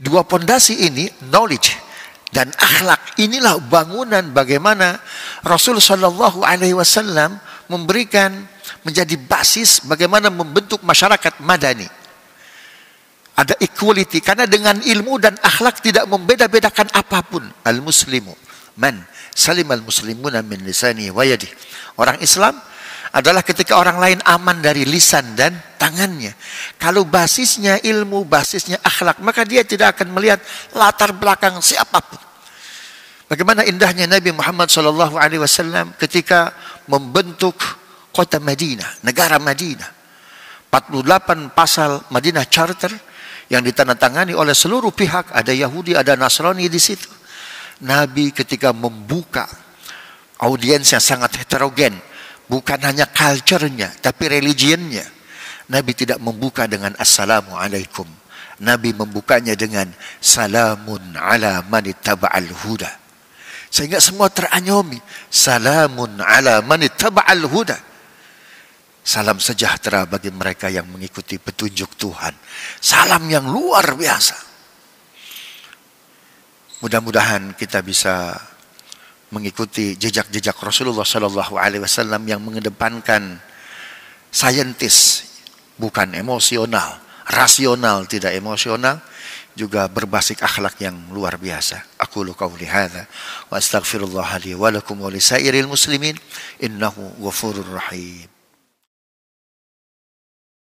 Dua pondasi ini, knowledge dan akhlak, inilah bangunan bagaimana Rasul Shallallahu Alaihi Wasallam memberikan menjadi basis bagaimana membentuk masyarakat madani. Ada equality karena dengan ilmu dan akhlak tidak membeda-bedakan apa pun. Al muslimu man salim al muslimuna min lisani wa yadi. Orang Islam adalah ketika orang lain aman dari lisan dan tangannya. Kalau basisnya ilmu, basisnya akhlak, maka dia tidak akan melihat latar belakang siapa pun. Bagaimana indahnya Nabi Muhammad sallallahu alaihi wasallam ketika membentuk kota Madinah, negara Madinah. 48 pasal Madinah Charter yang ditandatangani oleh seluruh pihak, ada Yahudi, ada Nasrani di situ. Nabi ketika membuka audiens yang sangat heterogen, Bukan hanya culture-nya, tapi religionnya. Nabi tidak membuka dengan Assalamualaikum. Nabi membukanya dengan Salamun ala manittaba'al huda. Sehingga semua teranyomi. Salamun ala manittaba'al huda. Salam sejahtera bagi mereka yang mengikuti petunjuk Tuhan. Salam yang luar biasa. Mudah-mudahan kita bisa mengikuti jejak-jejak Rasulullah Sallallahu Alaihi Wasallam yang mengedepankan saintis bukan emosional, rasional tidak emosional, juga berbasis akhlak yang luar biasa. Aku lu qauli hadza wa astaghfirullah li wa lakum wa li muslimin innahu ghafurur rahim.